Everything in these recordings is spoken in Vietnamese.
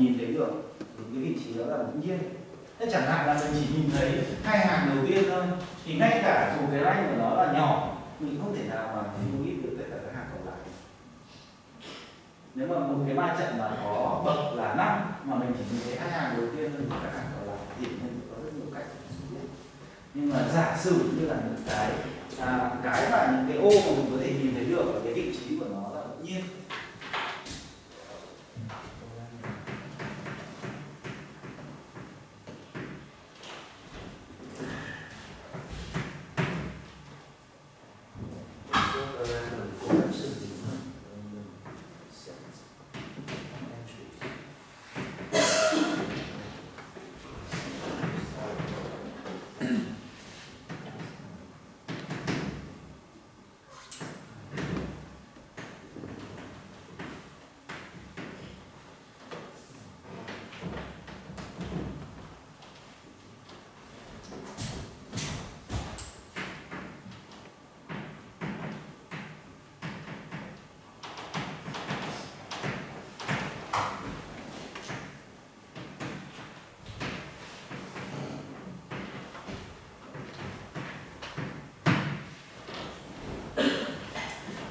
nhìn thấy được cái vị trí đó là ngẫu nhiên. Thế chẳng hạn là mình chỉ nhìn thấy hai hàng đầu tiên thôi thì ngay cả dù cái ranh của nó là nhỏ mình không thể nào mà lưu ý được tất cả các hàng còn lại. Nếu mà một cái ma trận mà có bậc là năm mà mình chỉ nhìn thấy hai hàng đầu tiên thôi các hàng còn lại thì mình có rất nhiều cách nhưng mà giả sử như là những cái à, cái mà những cái ô mà mình có thể nhìn thấy được và cái vị trí của nó là tự nhiên.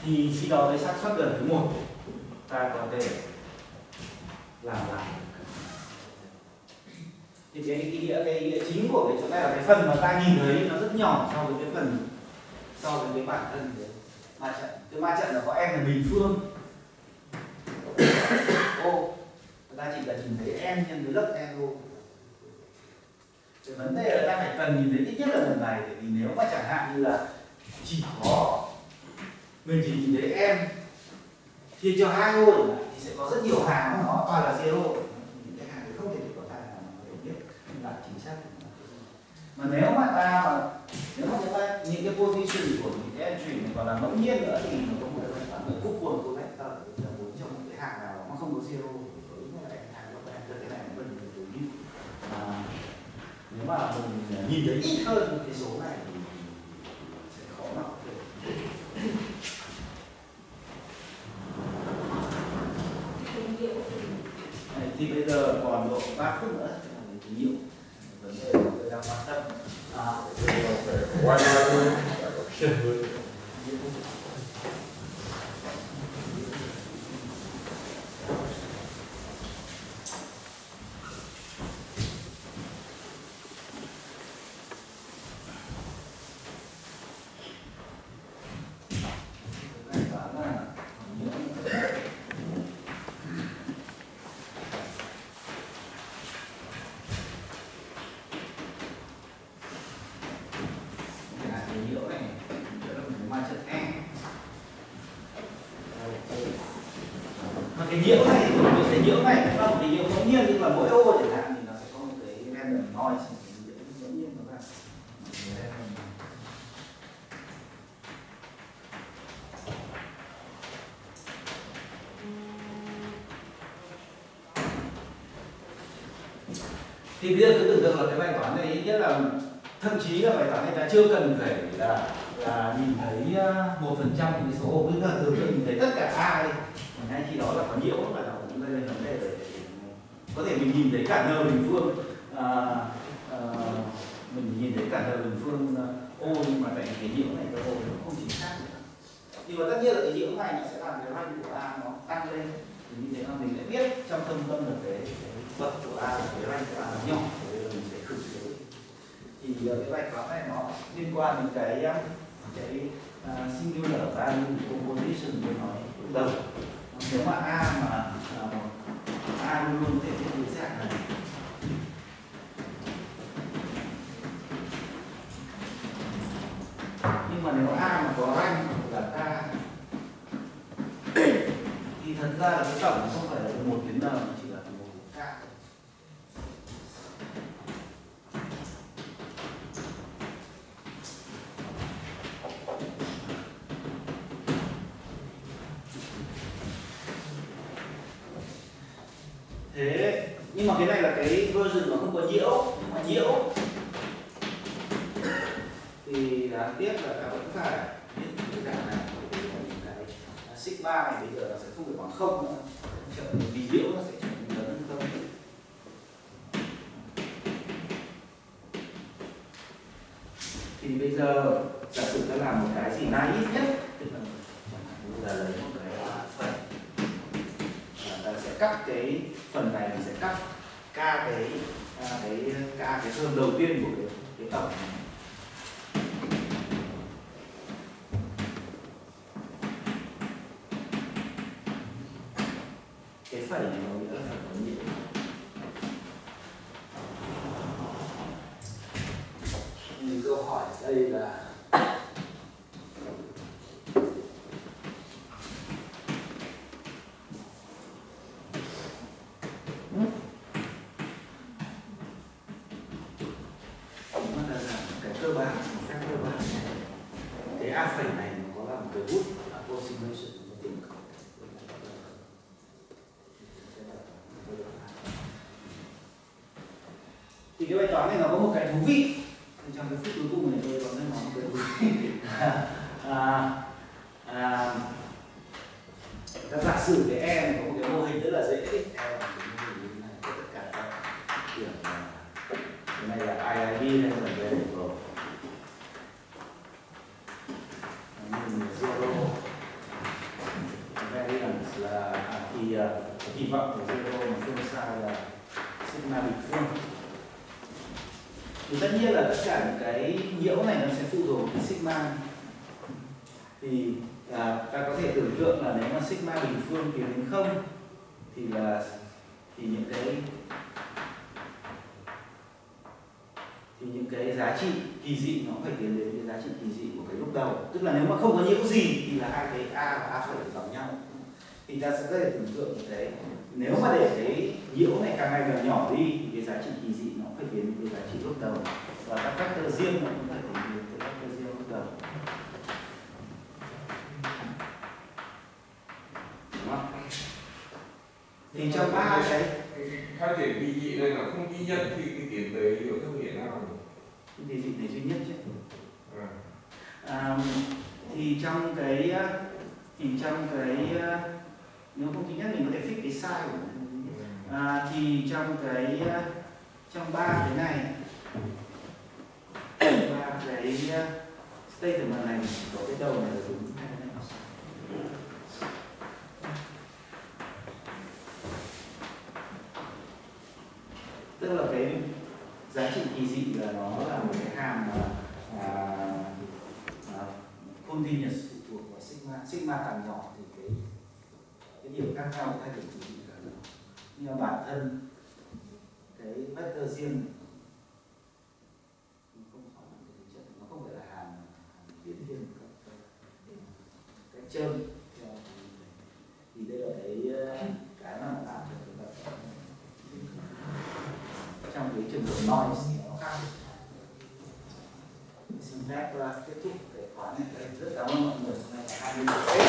Thì khi đó với xác suất gần thứ một, ta có thể làm lại. Thì cái ý nghĩa, cái ý nghĩa chính của cái chỗ này là cái phần mà ta nhìn thấy nó rất nhỏ so với cái phần, so với cái bản thân cái ma trận, cái ma trận là có em là bình phương. Ô, ta chỉ cần nhìn thấy em nhân với lớp em thôi. Cái vấn đề là ta phải cần nhìn thấy ít nhất là lần này bởi vì nếu mà chẳng hạn như là chỉ có mình chỉ nhìn thấy em chia cho hai ô thì sẽ có rất nhiều hàng nó, toàn là zero những cái hàng thì không thể có hàng nào mà để biết là chính xác mà nếu mà ta mà, nếu mà chúng ta, những cái position của những cái entry này còn là ngẫu nhiên nữa thì nó có một cái phản ứng cúc quần của vector là muốn trong một cái hàng nào nó không có zero. Đối với cái hàng nó vector cái này nó gần như đối như. Nếu mà mình nhìn thấy ít hơn cái số này thì sẽ khó mà có thể Đấy, thì bây giờ còn độ 3 phút nữa cho mình tín hiệu vấn đề mà tôi đang quan tâm à, Why not? Okay. Này toán là Cái cái nhiễu này, nhiễu là một ma trận E. Mà cái nhiễu này thì một nhiễu này, nó là một cái nhiễu ngẫu nhiên, nhưng mà mỗi ô chẳng hạn thì nó sẽ có một cái random noise nhiễu ngẫu nhiên nó ra. Thì bây giờ cứ tưởng tượng là cái bài toán này, ít nhất là thậm chí là bài toán này ta chưa cần phải là là nhìn thấy à, một phần trăm cái số ô cứ là tưởng tượng, nhìn thấy tất cả a đi còn ngay khi đó là có nhiễu là nó cũng gây lên vấn đề về có thể mình nhìn thấy cả nơ bình phương à, à, mình nhìn thấy cả nơ bình phương à, ô nhưng mà tại cái nhiễu này cái ô nó không chính xác. Nữa. thì mà tất nhiên là cái nhiễu này nó sẽ làm cái ranh của a nó tăng lên. Thì như thế là mình sẽ biết trong tâm tâm được cái, vật bậc của a cái ranh của a nó nhỏ thì mình sẽ khử cái thì à, cái bài toán này nó liên quan đến cái à, cái uh, singular value composition của nói lúc đầu nếu mà a mà a luôn luôn thể hiện cái dạng này. Nhưng mà nếu a mà có anh là k thì thật ra là cái tổng không phải là từ một đến n. thế, nhưng mà cái này là cái version mà không có nhiễu nhưng mà nhiễu. Thì đáng tiếc là ta vẫn phải những cái đảng này những cái sigma này bây giờ nó sẽ không phải bằng không nữa. Trở thành vì nhiễu nó sẽ trở thành lớn hơn không. Thì bây giờ, giả sử ta làm một cái gì naive nhất cắt cái phần này mình sẽ cắt ca cái ca cái ca cái term đầu tiên của cái cái tổng này. Cái phẩy này nó nghĩa là phải có nhiễu câu hỏi đây là nó là là cái cơ bản một phép cơ bản cái a phẩy này nó có là một cái root approximation của tính thì cái bài toán này nó có một cái thú vị. Trong cái phút cuối cùng này tôi có nói một cái thú vị à, à, ta giả sử cái e này có một cái mô hình rất là dễ e là một cái mô hình như thế này có tất cả các kiểu là cái này là IID hay là variable mình zero variance là à, thì à, kỳ vọng của zero mà phương sai là sigma bình phương thì tất nhiên là tất cả những cái nhiễu này nó sẽ phụ thuộc vào cái sigma. Thì à, ta có thể tưởng tượng là nếu mà sigma bình phương tiến đến không thì là thì những cái thì những cái giá trị kỳ dị nó phải tiến đến cái giá trị kỳ dị của cái lúc đầu. Tức là nếu mà không có nhiễu gì thì là hai cái a và a phẩy bằng nhau. Thì ta sẽ có thể tưởng tượng như thế. Nếu mà để cái nhiễu này càng ngày càng nhỏ đi thì cái giá trị kỳ dị nó phải đến cái giá trị lúc đầu. Và các vector riêng nó cũng phải biến cái vector riêng lúc đầu đúng không thì trong ba cái khai triển kỳ dị này là không ghi nhận thì cái tiến tới hiệu thông hiện nào cái kỳ dị này duy nhất chứ à. à, thì trong cái thì trong cái nếu không tính nhất mình có thể fix cái sai của mình à, thì trong cái trong ba cái này ba cái statement này có cái đầu này là đúng hay là sai tức là cái giá trị kỳ dị là nó là một cái hàm mà à, à, continuous phụ thuộc vào sigma sigma càng nhỏ thì cái cái điểm khác nhau thay đổi kỳ dị càng nhỏ nhưng mà bản thân cái vector riêng không cái nó không phải là hàm thiên cái trơn thì đây là cái mà nó làm cho chúng ta trong cái trường hợp noise thì nó khác xin phép uh, kết thúc cái khóa này. Rất cảm ơn mọi người. Hôm nay là hai mươi